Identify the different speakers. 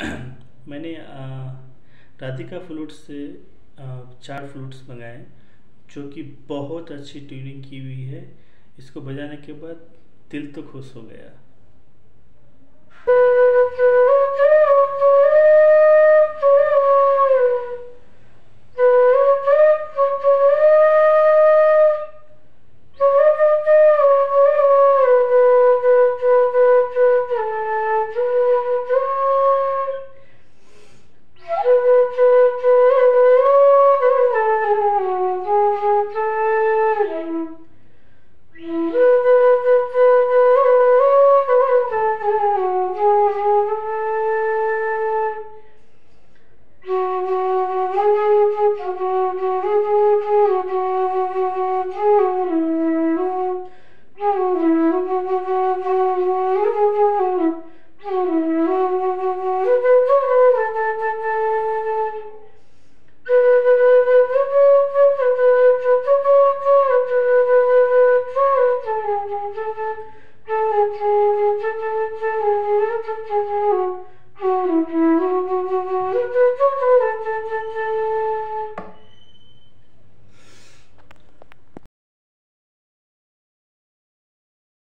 Speaker 1: मैंने राधिका फ्लूट से चार फ्लूट्स मंगाए, जो कि बहुत अच्छी ट्यूनिंग की हुई है। इसको बजाने के बाद दिल तो खुश हो गया। Thank you.